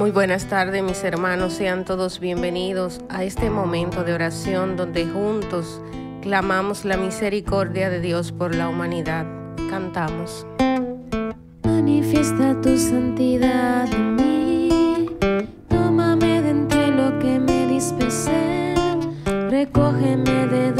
Muy buenas tardes mis hermanos, sean todos bienvenidos a este momento de oración donde juntos clamamos la misericordia de Dios por la humanidad. Cantamos. Manifiesta tu santidad en mí, tómame de entre lo que me dispensé, recógeme de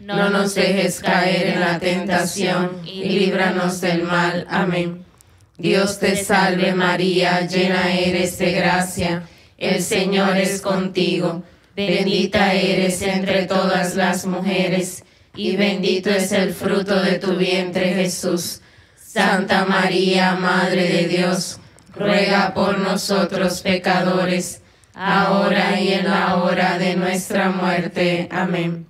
No nos dejes caer en la tentación y líbranos del mal. Amén. Dios te salve María, llena eres de gracia, el Señor es contigo, bendita eres entre todas las mujeres, y bendito es el fruto de tu vientre Jesús. Santa María, Madre de Dios, ruega por nosotros pecadores, ahora y en la hora de nuestra muerte. Amén.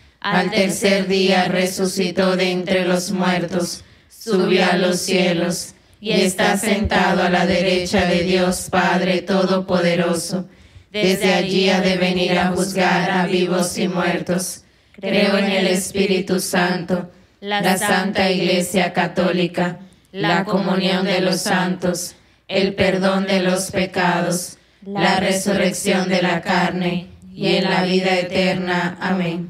al tercer día resucitó de entre los muertos, subió a los cielos y está sentado a la derecha de Dios Padre Todopoderoso. Desde allí ha de venir a juzgar a vivos y muertos. Creo en el Espíritu Santo, la Santa Iglesia Católica, la comunión de los santos, el perdón de los pecados, la resurrección de la carne y en la vida eterna. Amén.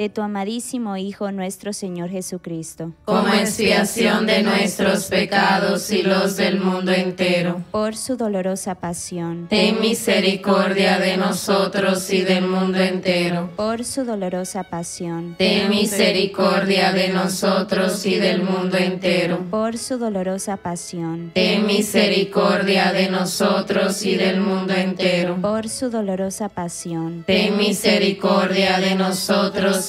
de tu amadísimo Hijo nuestro Señor Jesucristo, Como expiación de nuestros pecados y los del mundo entero. por su dolorosa pasión, Ten misericordia de nosotros y del mundo entero. por su dolorosa pasión, Ten misericordia de nosotros y del mundo entero. por su dolorosa pasión, Ten misericordia de nosotros y del mundo entero. por su dolorosa pasión, Ten misericordia de nosotros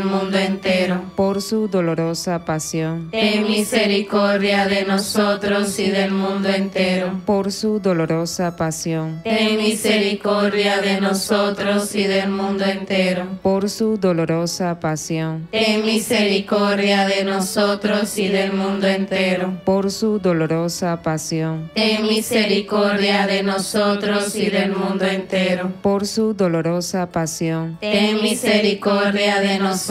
Por su dolorosa pasión, Ten misericordia de nosotros y del mundo entero. por su dolorosa pasión, Ten misericordia de nosotros y del mundo entero. por su dolorosa pasión, Ten misericordia de nosotros y del mundo entero. por su dolorosa pasión, Ten misericordia de nosotros y del mundo entero. por su dolorosa pasión, Ten misericordia de nosotros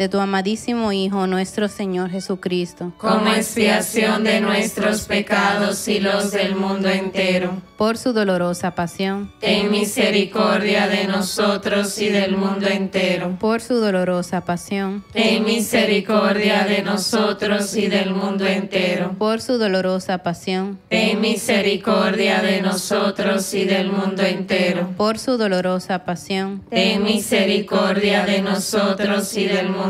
de tu amadísimo Hijo, nuestro Señor Jesucristo, Como expiación de nuestros pecados y los del mundo entero. por su dolorosa pasión, Ten misericordia de nosotros y del mundo entero. por su dolorosa pasión, Ten misericordia de nosotros y del mundo entero. por su dolorosa pasión, Ten misericordia de nosotros y del mundo entero. por su dolorosa pasión, Ten misericordia de nosotros y del mundo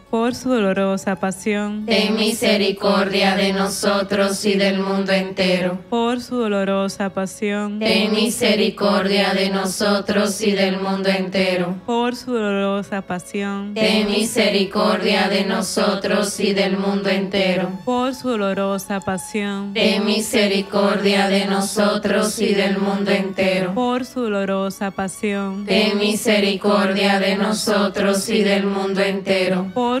Por su dolorosa pasión, Ten misericordia de nosotros y del mundo entero. por su dolorosa pasión, Ten misericordia de nosotros y del mundo entero. por su dolorosa pasión, Ten misericordia de nosotros y del mundo entero. por su dolorosa pasión, Ten misericordia de nosotros y del mundo entero. por su dolorosa pasión, Ten misericordia de nosotros y del mundo entero. por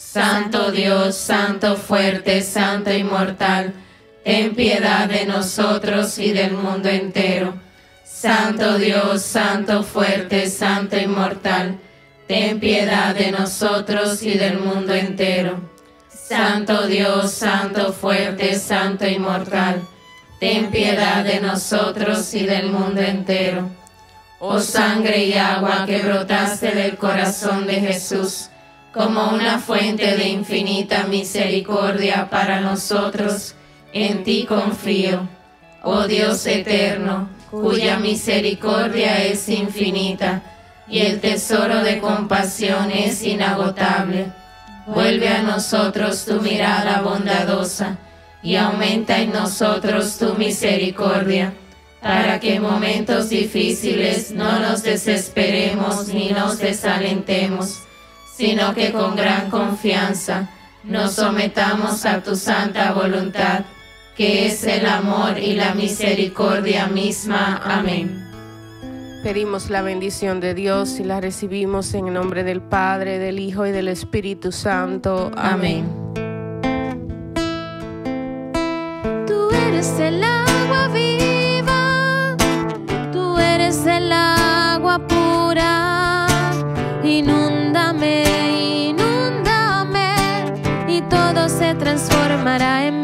Santo Dios, Santo fuerte, Santo inmortal, ten piedad de nosotros y del mundo entero. Santo Dios, Santo fuerte, Santo inmortal, ten piedad de nosotros y del mundo entero. Santo Dios, Santo fuerte, Santo inmortal, ten piedad de nosotros y del mundo entero. Oh sangre y agua que brotaste del corazón de Jesús, como una fuente de infinita misericordia para nosotros, en ti confío. Oh Dios eterno, cuya misericordia es infinita, y el tesoro de compasión es inagotable. Vuelve a nosotros tu mirada bondadosa y aumenta en nosotros tu misericordia, para que en momentos difíciles no nos desesperemos ni nos desalentemos, sino que con gran confianza nos sometamos a tu santa voluntad, que es el amor y la misericordia misma. Amén. Pedimos la bendición de Dios y la recibimos en el nombre del Padre, del Hijo y del Espíritu Santo. Amén. Tú eres el agua viva, tú eres el agua pura. Inúndame, y todo se transformará en